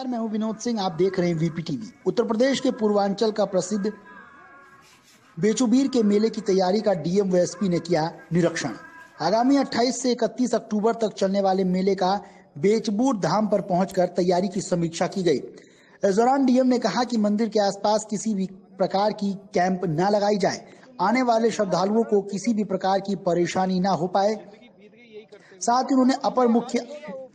नमस्कार, मैं हूँ विनोद सिंह, आप देख रहे हैं वीपी टीवी उत्तर प्रदेश के पूर्वांचल का प्रसिद्ध बेचुबीर के मेले की तैयारी का डीएम व एसपी ने किया निरीक्षण। आगामी 28 से 31 अक्टूबर तक चलने वाले मेले का बेचबूर धाम पर पहुंचकर तैयारी की समीक्षा की गई। इस दौरान डीएम ने कहा कि मंदिर के आसपास किसी भी प्रकार की कैंप न लगाई जाए। आने वाले श्रद्धालुओं को किसी भी प्रकार की परेशानी न हो पाए। साथ ही उन्होंने अपर मुख्य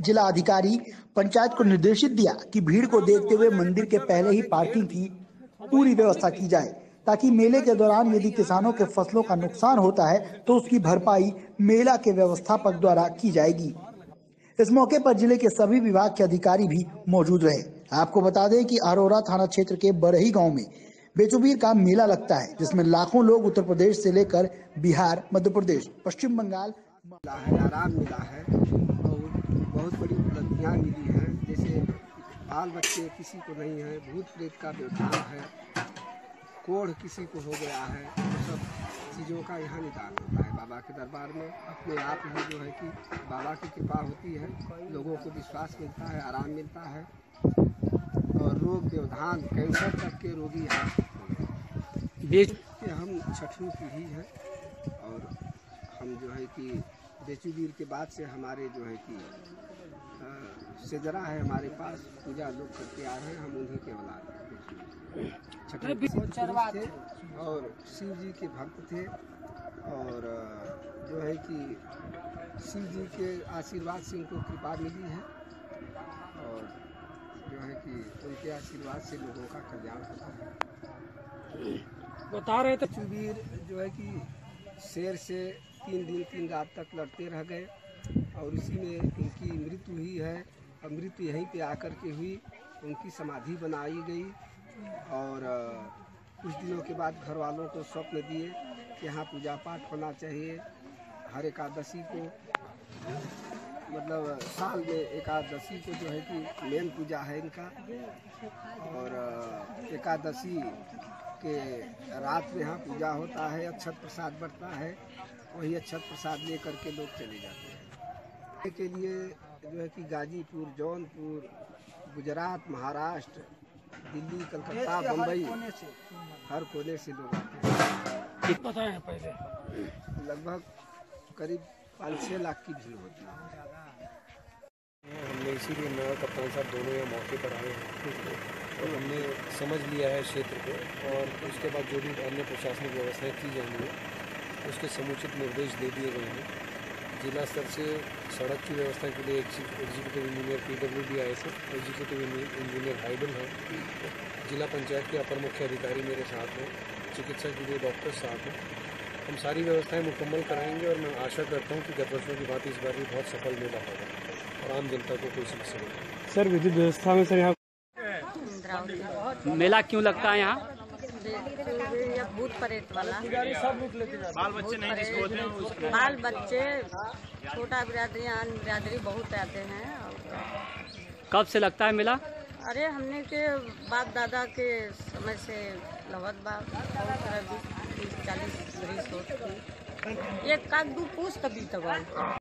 जिला अधिकारी पंचायत को निर्देशित दिया कि भीड़ को देखते हुए मंदिर के पहले ही पार्किंग की पूरी व्यवस्था की जाए, ताकि मेले के दौरान यदि किसानों के फ़सलों का नुकसान होता है तो उसकी भरपाई मेला के व्यवस्थापक द्वारा की जाएगी। इस मौके पर ज़िले के सभी विभाग के अधिकारी भी मौजूद रहे। आपको बता दें कि अरोरा थाना क्षेत्र के बरही गाँव में बेचुबीर का मेला लगता है, जिसमें लाखों लोग उत्तर प्रदेश से लेकर बिहार, मध्य प्रदेश, पश्चिम बंगाल आराम मिला है। बहुत बड़ी उपलब्धियाँ मिली हैं। जैसे बाल बच्चे किसी को नहीं है भूत प्रेत का व्यवधान है कोढ़ किसी को हो गया है वो सब चीज़ों का यहाँ निदान होता है। बाबा के दरबार में अपने आप ही जो है कि बाबा की कृपा होती है लोगों को विश्वास मिलता है आराम मिलता है और रोग व्यवधान कैंसर तक के रोगी हैं। बेच कि हम छठवीं पीढ़ी है और हम जो है कि बेचूबीर के बाद से हमारे जो है कि सेजरा है हमारे पास पूजा लोग करके आ रहे हैं हम उन्हीं के औलाद थे और शिव जी के भक्त थे और जो है कि शिव जी के आशीर्वाद से उनको कृपा मिली है और जो है कि उनके आशीर्वाद से लोगों का कल्याण होता है। बता रहे थे। चुबीर जो है कि शेर से तीन दिन तीन रात तक लड़ते रह गए और इसी में उनकी मृत्यु हुई है। और मृत्यु यहीं पे आकर के हुई, उनकी समाधि बनाई गई और कुछ दिनों के बाद घर वालों को स्वप्न दिए कि यहाँ पूजा पाठ होना चाहिए हर एकादशी को। मतलब साल में एकादशी को जो है कि मेन पूजा है इनका और एकादशी के रात में यहाँ पूजा होता है, अक्षत प्रसाद बढ़ता है, वही अक्षत प्रसाद लेकर के लोग चले जाते हैं। के लिए जो है कि गाजीपुर जौनपुर गुजरात महाराष्ट्र दिल्ली कलकत्ता बम्बई हर कोने से। लोग आते हैं। बताए पहले? लगभग करीब पाँच छः लाख की भीड़ होती है। हमने इसीलिए मैं और कप्तान साहब दोनों यहाँ मौके पर आए हैं। और हमने समझ लिया है क्षेत्र को और उसके बाद जो भी अन्य प्रशासनिक व्यवस्थाएँ की जाएँगी उसके समुचित निर्देश दे दिए गए हैं। जिला स्तर से सड़क की व्यवस्था के लिए executive engineer P W D आए थे। एग्जीक्यूटिव इंजीनियर हाइडल हैं। जिला पंचायत के अपर मुख्य अधिकारी मेरे साथ हैं। चिकित्सा के लिए डॉक्टर साथ हैं। हम सारी व्यवस्थाएँ मुकम्मल कराएँगे और मैं आशा करता हूँ कि गत वर्षों की बात इस बार भी बहुत सफल मेला होगा और आम जनता को कोई समस्या नहीं। सर विधि व्यवस्था में सर यहाँ मेला क्यों लगता है यहाँ? या भूत प्रेत वाला बाल बच्चे नहीं जिसको होते हैं बाल बच्चे छोटा बिरादरी आन बिरादरी बहुत आते हैं। कब से लगता है मेला? अरे हमने के बाप दादा के समय से लगत बा बहुत सारा बीस चालीस बरिस होत। एक काग दू पूछ तभी तक